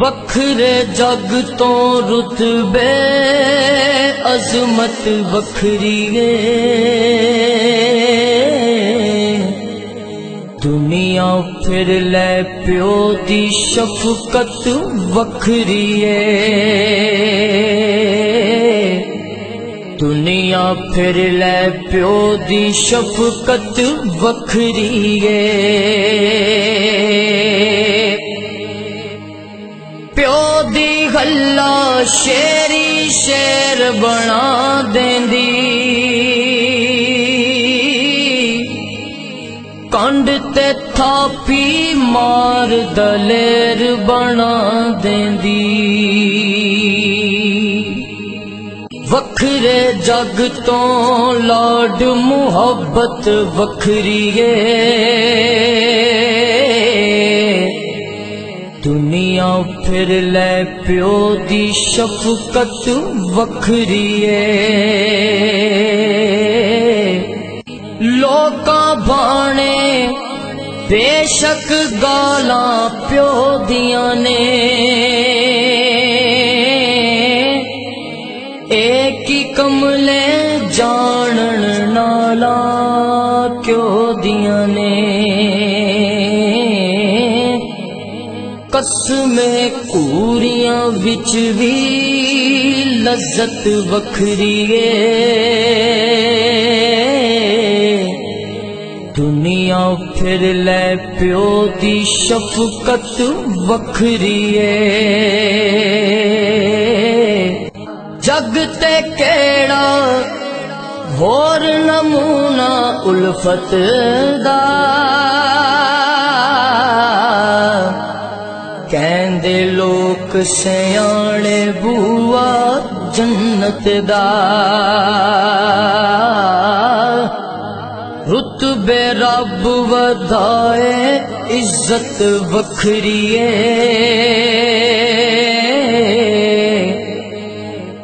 ਵੱਖਰੇ ਜੱਗ ਤੋਂ ਰੁਤਬੇ, ਅਜ਼ਮਤ ਵੱਖਰੀ ਏ ਦੁਨੀਆ ਫਿਰ ਲੈ ਪਿਓ ਦੀ ਸ਼ਫਕਤ ਵੱਖਰੀ ਏ। ਦੁਨੀਆ ਫਿਰ ਲੈ ਪਿਓ ਦੀ ਸ਼ਫਕਤ ਵੱਖਰੀ ਏ। ਪਿਓ ਦੀ ਗੱਲਾ ਸ਼ੇਰੀ ਸ਼ੇਰ ਬਣਾ ਦਿੰਦੀ। ਕੰਡ ਤੇ ਥਾਪੀ ਮਾਰ ਦਲੇਰ ਬਣਾ ਦੇਂਦੀ। ਵੱਖਰੇ ਜਗ ਤੋਂ ਲਾਡ ਮੁਹੱਬਤ ਵੱਖਰੀ ਏ ਦੁਨੀਆ ਫਿਰ ਲੈ ਪਿਓ ਦੀ ਸ਼ਫਕਤ ਵੱਖਰੀ ਏ ਲੋਕਾਂ ਬਾਣੇ ਬੇਸ਼ੱਕ ਗਾਲਾਂ ਪਿਓ ਦੀਆਂ ਨੇ। ਏਕੀ ਕਮਲੇ ਜਾਣਨ ਨਾਲਾ ਕਿਉ ਕਸਮੇ ਕੂਰੀਆਂ ਵਿੱਚ ਵੀ ਲਜ਼ਤ ਵੱਖਰੀ ਏ ਦੁਨੀਆ ਫਿਰ ਲੈ ਪਿਓ ਦੀ ਸ਼ਫਕਤ ਵੱਖਰੀ ਏ ਜਗ ਤੇ ਕਿਹੜਾ ਹੋਰ ਨਮੂਨਾ ਉਲਫਤ ਦਾ। ਲੋਕ ਸਿਆਣੇ ਬੂਆ ਜੰਨਤ ਦਾ ਰੁਤਬੇ ਰੱਬ ਵਧਾਏ ਇੱਜ਼ਤ ਵੱਖਰੀ ਏ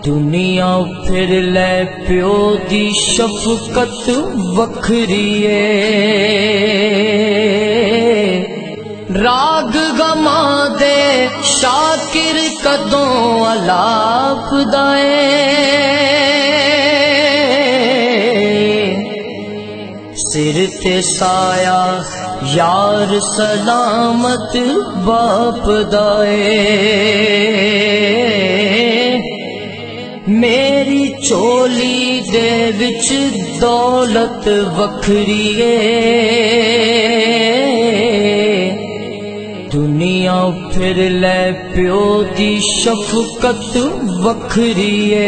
ਦੁਨੀਆ ਫਿਰ ਲੈ ਪਿਓ ਦੀ ਸ਼ਫਕਤ ਵੱਖਰੀ ਏ ਰਾਗ ਸ਼ਾਕਿਰ ਅਲਾਪ ਦਾਏ। ਸਿਰ ਤੇ ਸਾਇਆ, ਯਾਰ ਸਲਾਮਤ ਬਾਪ ਦਾਏ। ਮੇਰੀ ਚੋਲੀ ਦੇ ਵਿੱਚ ਦੌਲਤ ਵੱਖਰੀ ਏ ਫਿਰ ਲੈ ਪਿਓ ਦੀ ਸ਼ਫਕਤ ਵਖਰੀਏ।